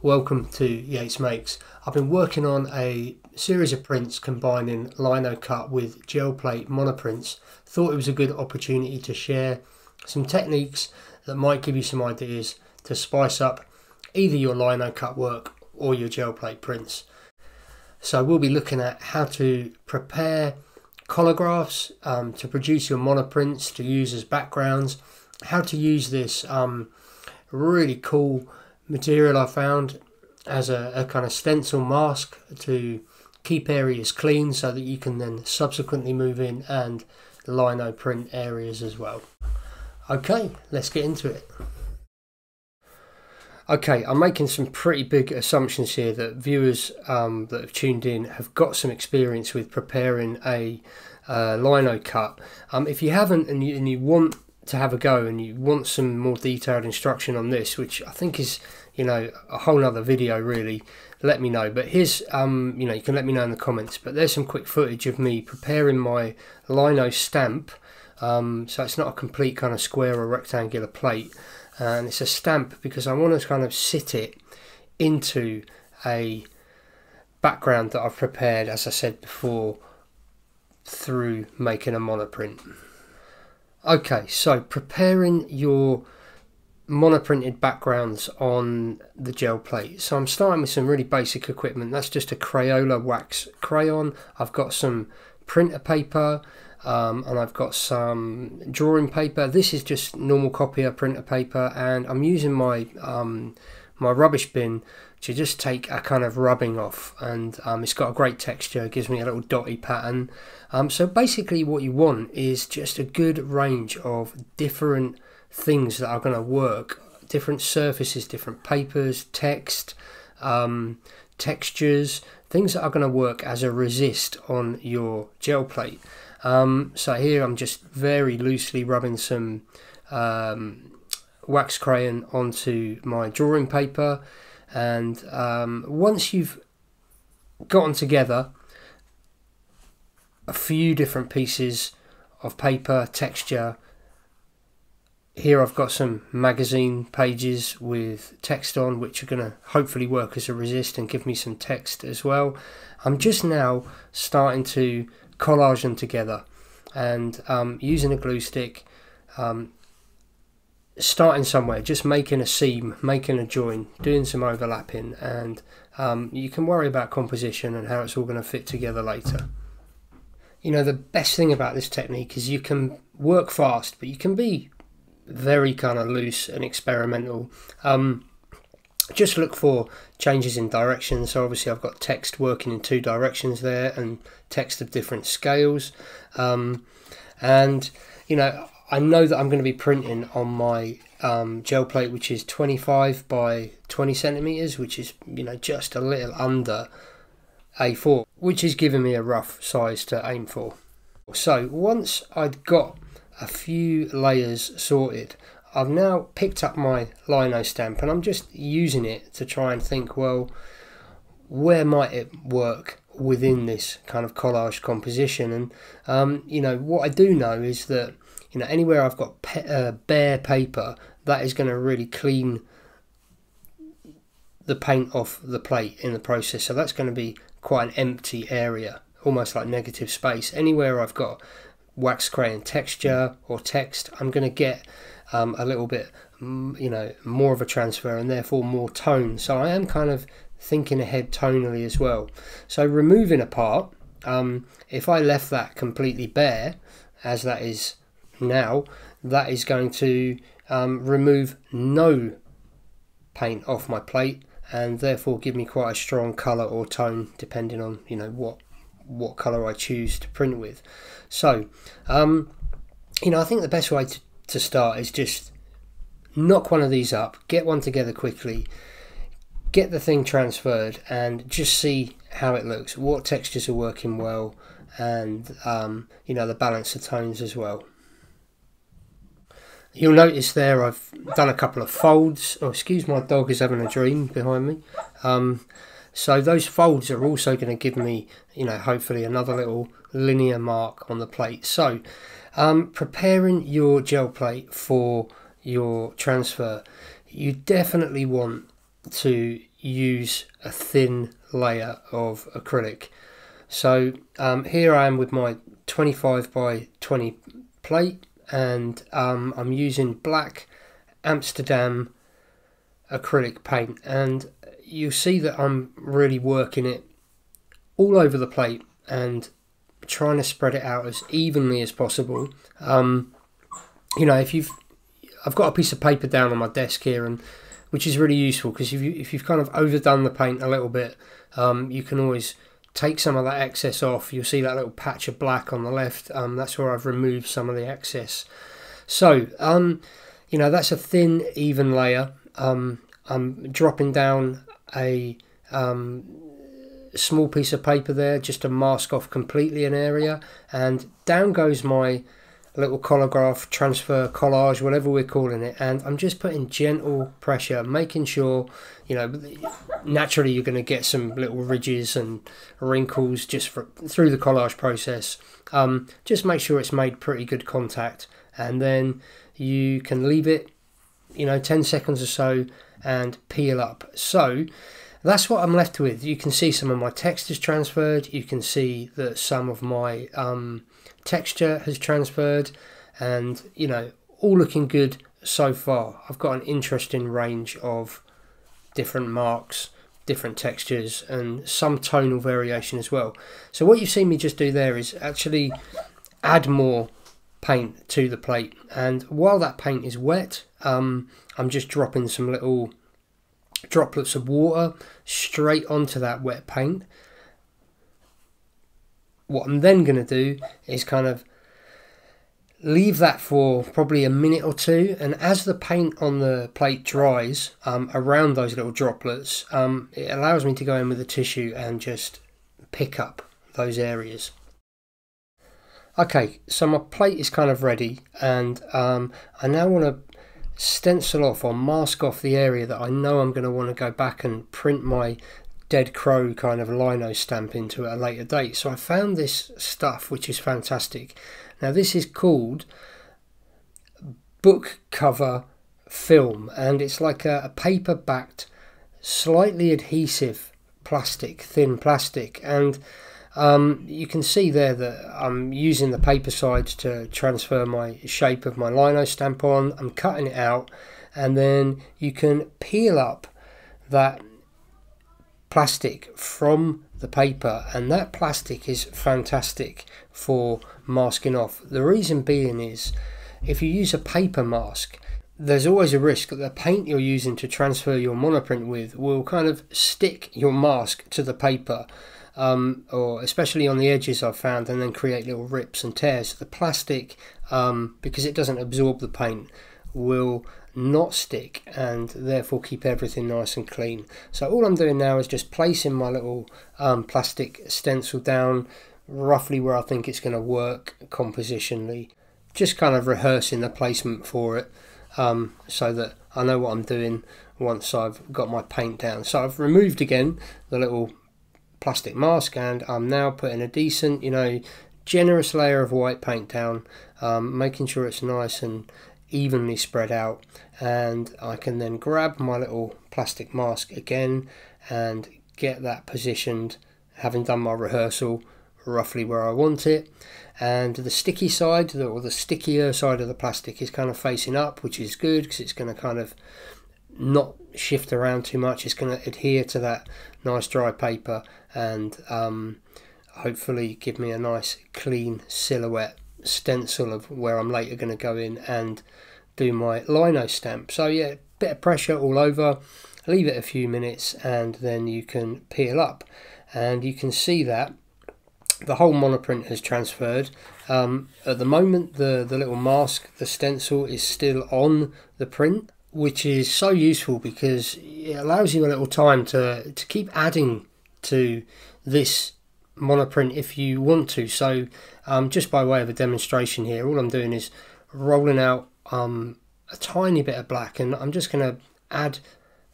welcome to Yeates Makes. I've been working on a series of prints combining lino cut with gel plate monoprints. Thought it was a good opportunity to share some techniques that might give you some ideas to spice up either your lino cut work or your gel plate prints. So we'll be looking at how to prepare collagraphs um, to produce your monoprints to use as backgrounds, how to use this um, really cool material I found as a, a kind of stencil mask to keep areas clean so that you can then subsequently move in and lino print areas as well. Okay, let's get into it. Okay, I'm making some pretty big assumptions here that viewers um, that have tuned in have got some experience with preparing a uh, lino cut. Um, if you haven't and you, and you want to have a go and you want some more detailed instruction on this, which I think is, you know, a whole other video really, let me know. But here's, um, you know, you can let me know in the comments. But there's some quick footage of me preparing my lino stamp. Um, so it's not a complete kind of square or rectangular plate. And it's a stamp because I want to kind of sit it into a background that I've prepared, as I said before, through making a monoprint. Okay, so preparing your monoprinted backgrounds on the gel plate. So I'm starting with some really basic equipment. That's just a Crayola wax crayon. I've got some printer paper um, and I've got some drawing paper. This is just normal copier printer paper and I'm using my um, my rubbish bin to just take a kind of rubbing off and um, it's got a great texture it gives me a little dotty pattern. Um, so basically what you want is just a good range of different things that are going to work. Different surfaces different papers text um, textures things that are going to work as a resist on your gel plate. Um, so here I'm just very loosely rubbing some um, wax crayon onto my drawing paper and um, once you've gotten together a few different pieces of paper, texture, here I've got some magazine pages with text on which are going to hopefully work as a resist and give me some text as well. I'm just now starting to collage them together and um, using a glue stick um, starting somewhere, just making a seam, making a join, doing some overlapping, and um, you can worry about composition and how it's all going to fit together later. You know, the best thing about this technique is you can work fast, but you can be very kind of loose and experimental. Um, just look for changes in direction. So obviously I've got text working in two directions there and text of different scales. Um, and, you know, I know that I'm going to be printing on my um, gel plate, which is 25 by 20 centimeters, which is you know just a little under A4, which is giving me a rough size to aim for. So once I'd got a few layers sorted, I've now picked up my lino stamp and I'm just using it to try and think, well, where might it work within this kind of collage composition? And um, you know what I do know is that you know anywhere I've got uh, bare paper that is going to really clean the paint off the plate in the process. So that's going to be quite an empty area almost like negative space. Anywhere I've got wax crayon texture or text I'm going to get um, a little bit you know more of a transfer and therefore more tone. So I am kind of thinking ahead tonally as well. So removing a part um, if I left that completely bare as that is now that is going to um, remove no paint off my plate and therefore give me quite a strong colour or tone depending on you know what what colour I choose to print with. So um, you know I think the best way to, to start is just knock one of these up get one together quickly get the thing transferred and just see how it looks what textures are working well and um, you know the balance of tones as well You'll notice there I've done a couple of folds. Oh, excuse my dog is having a dream behind me. Um, so those folds are also going to give me, you know, hopefully another little linear mark on the plate. So um, preparing your gel plate for your transfer, you definitely want to use a thin layer of acrylic. So um, here I am with my 25 by 20 plate and um, I'm using black Amsterdam acrylic paint and you see that I'm really working it all over the plate and trying to spread it out as evenly as possible. Um, you know, if you've, I've got a piece of paper down on my desk here, and which is really useful because if you if you've kind of overdone the paint a little bit, um, you can always take some of that excess off. You'll see that little patch of black on the left. Um, that's where I've removed some of the excess. So, um, you know, that's a thin, even layer. Um, I'm dropping down a um, small piece of paper there just to mask off completely an area and down goes my little collagraph transfer collage whatever we're calling it and I'm just putting gentle pressure making sure you know naturally you're going to get some little ridges and wrinkles just for, through the collage process um, just make sure it's made pretty good contact and then you can leave it you know 10 seconds or so and peel up so that's what I'm left with. You can see some of my text is transferred. You can see that some of my um, texture has transferred and you know all looking good so far. I've got an interesting range of different marks, different textures and some tonal variation as well. So what you've seen me just do there is actually add more paint to the plate and while that paint is wet um, I'm just dropping some little droplets of water straight onto that wet paint. What I'm then going to do is kind of leave that for probably a minute or two and as the paint on the plate dries um, around those little droplets um, it allows me to go in with a tissue and just pick up those areas. Okay so my plate is kind of ready and um, I now want to stencil off or mask off the area that I know I'm going to want to go back and print my dead crow kind of lino stamp into at a later date. So I found this stuff which is fantastic. Now this is called book cover film and it's like a, a paper backed slightly adhesive plastic thin plastic and um, you can see there that I'm using the paper sides to transfer my shape of my lino stamp on. I'm cutting it out and then you can peel up that plastic from the paper and that plastic is fantastic for masking off. The reason being is if you use a paper mask there's always a risk that the paint you're using to transfer your monoprint with will kind of stick your mask to the paper um, or especially on the edges I've found, and then create little rips and tears. The plastic, um, because it doesn't absorb the paint, will not stick and therefore keep everything nice and clean. So all I'm doing now is just placing my little um, plastic stencil down roughly where I think it's going to work compositionally. Just kind of rehearsing the placement for it um, so that I know what I'm doing once I've got my paint down. So I've removed again the little plastic mask and I'm now putting a decent, you know, generous layer of white paint down, um, making sure it's nice and evenly spread out and I can then grab my little plastic mask again and get that positioned having done my rehearsal roughly where I want it. And the sticky side or the stickier side of the plastic is kind of facing up which is good because it's going to kind of not shift around too much. It's going to adhere to that nice dry paper and um, hopefully give me a nice clean silhouette stencil of where I'm later going to go in and do my lino stamp. So yeah, bit of pressure all over, leave it a few minutes and then you can peel up and you can see that the whole monoprint has transferred. Um, at the moment the, the little mask, the stencil is still on the print which is so useful because it allows you a little time to, to keep adding to this monoprint if you want to. So um, just by way of a demonstration here, all I'm doing is rolling out um, a tiny bit of black and I'm just going to add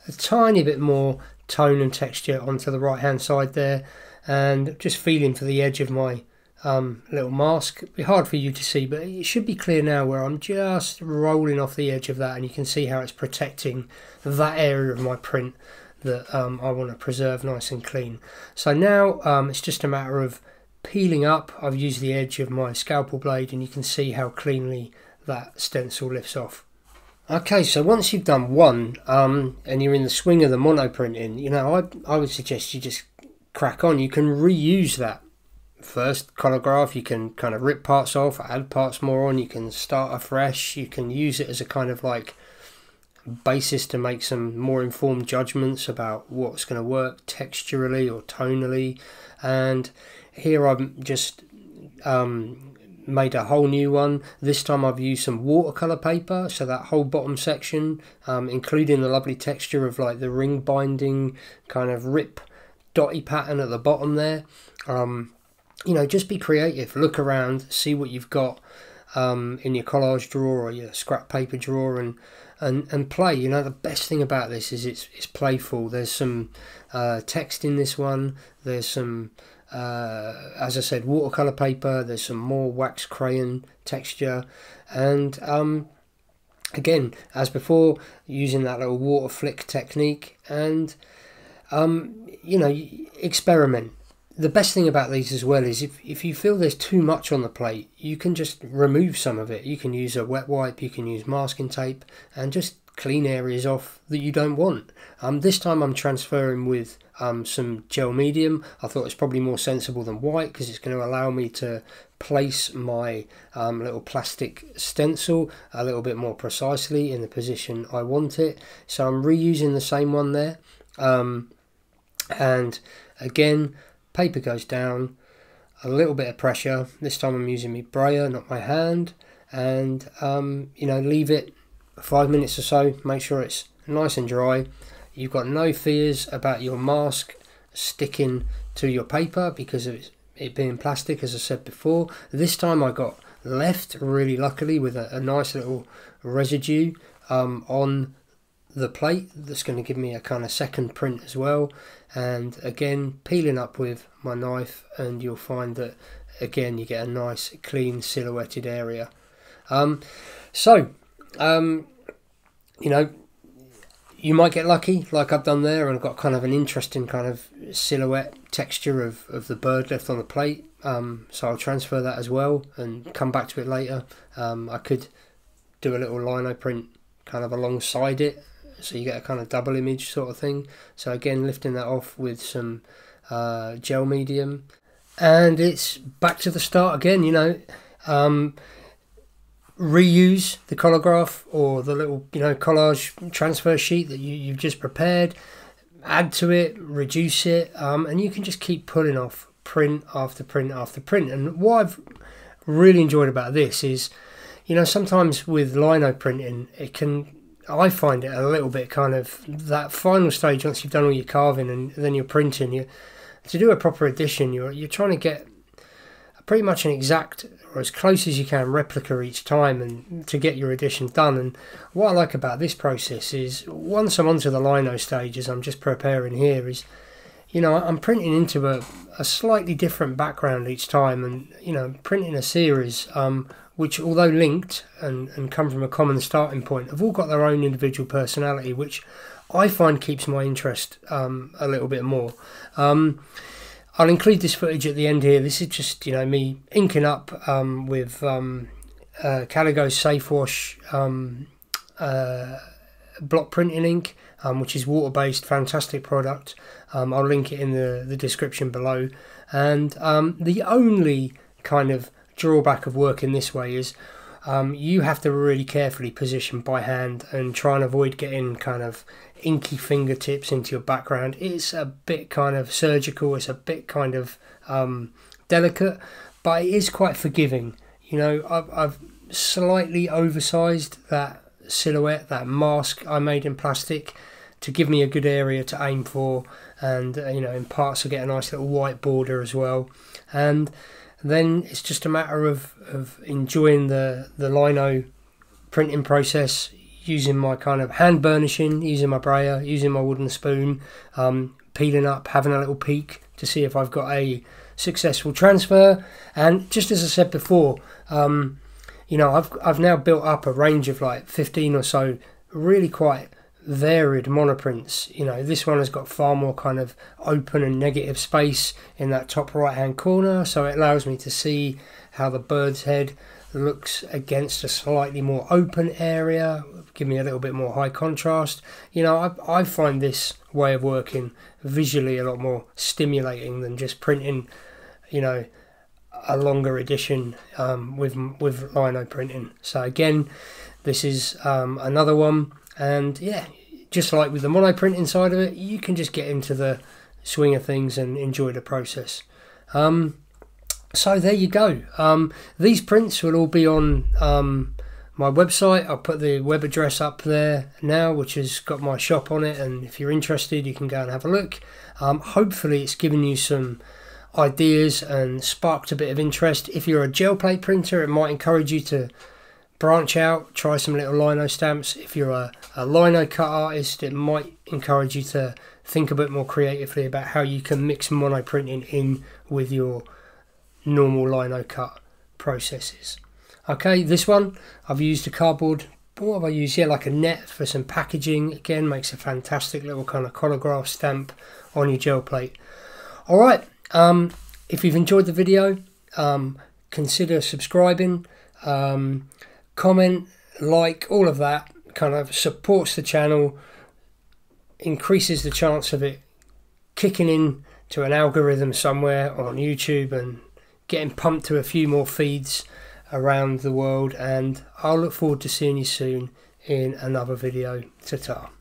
a tiny bit more tone and texture onto the right hand side there and just feeling for the edge of my um, little mask. It'd be hard for you to see, but it should be clear now where I'm just rolling off the edge of that and you can see how it's protecting that area of my print that um, I want to preserve nice and clean. So now um, it's just a matter of peeling up. I've used the edge of my scalpel blade and you can see how cleanly that stencil lifts off. Okay, so once you've done one um, and you're in the swing of the mono printing, you know, I, I would suggest you just crack on. You can reuse that first Collagraph. You can kind of rip parts off, add parts more on. You can start afresh. You can use it as a kind of like basis to make some more informed judgments about what's going to work texturally or tonally. And here I've just um, made a whole new one. This time I've used some watercolor paper, so that whole bottom section, um, including the lovely texture of like the ring binding kind of rip dotty pattern at the bottom there. Um, you know, just be creative, look around, see what you've got um, in your collage drawer or your scrap paper drawer and, and, and play. You know, the best thing about this is it's, it's playful. There's some uh, text in this one, there's some uh, as I said, watercolor paper. There's some more wax crayon texture, and um, again, as before, using that little water flick technique, and um, you know, experiment. The best thing about these as well is if, if you feel there's too much on the plate, you can just remove some of it. You can use a wet wipe, you can use masking tape, and just clean areas off that you don't want. Um, this time I'm transferring with um, some gel medium. I thought it's probably more sensible than white because it's going to allow me to place my um, little plastic stencil a little bit more precisely in the position I want it. So I'm reusing the same one there. Um, and again, paper goes down, a little bit of pressure. This time I'm using my brayer, not my hand. And, um, you know, leave it five minutes or so, make sure it's nice and dry. You've got no fears about your mask sticking to your paper because of it being plastic, as I said before. This time I got left really luckily with a, a nice little residue um, on the plate that's going to give me a kind of second print as well and again peeling up with my knife and you'll find that again you get a nice clean silhouetted area um, so um, you know you might get lucky, like I've done there, and got kind of an interesting kind of silhouette texture of, of the bird left on the plate. Um, so I'll transfer that as well and come back to it later. Um, I could do a little lino print kind of alongside it, so you get a kind of double image sort of thing. So again, lifting that off with some uh, gel medium, and it's back to the start again. You know. Um, reuse the Collagraph or the little you know collage transfer sheet that you, you've just prepared add to it reduce it um, and you can just keep pulling off print after print after print and what I've really enjoyed about this is you know sometimes with lino printing it can I find it a little bit kind of that final stage once you've done all your carving and then you're printing you to do a proper edition you're you're trying to get pretty much an exact or as close as you can replica each time and to get your edition done. And what I like about this process is once I'm onto the lino stage as I'm just preparing here is you know I'm printing into a, a slightly different background each time and you know printing a series um, which although linked and, and come from a common starting point have all got their own individual personality which I find keeps my interest um, a little bit more um, I'll include this footage at the end here. This is just, you know, me inking up um, with um, uh, Caligo Safe Wash um, uh, block printing ink, um, which is water based, fantastic product. Um, I'll link it in the, the description below. And um, the only kind of drawback of working this way is um, you have to really carefully position by hand and try and avoid getting kind of inky fingertips into your background. It's a bit kind of surgical, it's a bit kind of um, delicate, but it is quite forgiving. You know, I've, I've slightly oversized that silhouette, that mask I made in plastic to give me a good area to aim for and uh, you know in parts I get a nice little white border as well and then it's just a matter of, of enjoying the, the lino printing process using my kind of hand burnishing, using my brayer, using my wooden spoon, um, peeling up, having a little peek to see if I've got a successful transfer. And just as I said before, um, you know, I've I've now built up a range of like 15 or so really quite varied monoprints. You know, this one has got far more kind of open and negative space in that top right hand corner, so it allows me to see how the bird's head looks against a slightly more open area, give me a little bit more high contrast. You know, I, I find this way of working visually a lot more stimulating than just printing, you know, a longer edition um, with with lino printing. So again, this is um, another one, and yeah, just like with the mono print inside of it, you can just get into the swing of things and enjoy the process. Um, so there you go. Um, these prints will all be on um, my website. I'll put the web address up there now, which has got my shop on it. And if you're interested, you can go and have a look. Um, hopefully, it's given you some ideas and sparked a bit of interest. If you're a gel plate printer, it might encourage you to branch out, try some little lino stamps. If you're a, a lino cut artist, it might encourage you to think a bit more creatively about how you can mix mono printing in with your normal lino cut processes. Okay, this one I've used a cardboard. What have I used? Yeah, like a net for some packaging. Again, makes a fantastic little kind of collagraph stamp on your gel plate. All right, um, if you've enjoyed the video, um, consider subscribing, um, comment, like, all of that kind of supports the channel, increases the chance of it kicking in to an algorithm somewhere on YouTube and getting pumped to a few more feeds around the world. And I'll look forward to seeing you soon in another video. Ta ta.